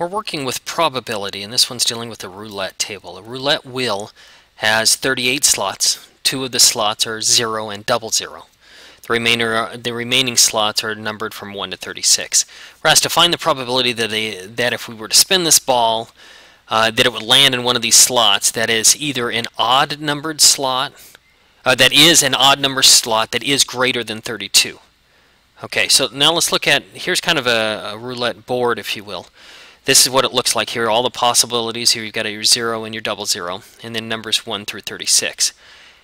We're working with probability, and this one's dealing with a roulette table. A roulette wheel has 38 slots. Two of the slots are 0 and double 0. The, remainder, the remaining slots are numbered from 1 to 36. We're asked to find the probability that, they, that if we were to spin this ball, uh, that it would land in one of these slots that is either an odd numbered slot, uh, that is an odd number slot that is greater than 32. Okay, so now let's look at, here's kind of a, a roulette board, if you will. This is what it looks like here, all the possibilities. Here you've got your 0 and your double 0, and then numbers 1 through 36.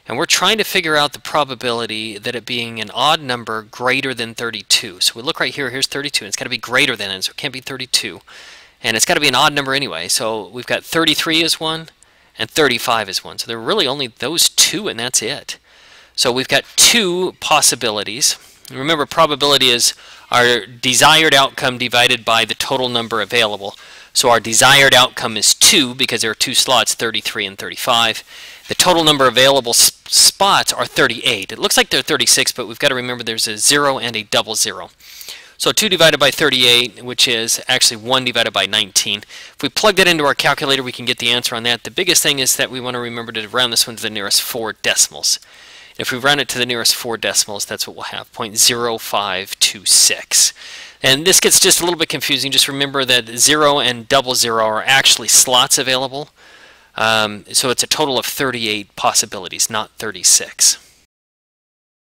And we're trying to figure out the probability that it being an odd number greater than 32. So we look right here, here's 32, and it's got to be greater than it, so it can't be 32. And it's got to be an odd number anyway, so we've got 33 is 1, and 35 is 1. So there are really only those two, and that's it. So we've got two possibilities. Remember, probability is our desired outcome divided by the total number available. So our desired outcome is 2 because there are two slots, 33 and 35. The total number available spots are 38. It looks like they're 36, but we've got to remember there's a 0 and a double 0. So 2 divided by 38, which is actually 1 divided by 19. If we plug that into our calculator, we can get the answer on that. The biggest thing is that we want to remember to round this one to the nearest 4 decimals. If we round it to the nearest four decimals, that's what we'll have, 0.0526. And this gets just a little bit confusing. Just remember that 0 and double 0 are actually slots available. Um, so it's a total of 38 possibilities, not 36.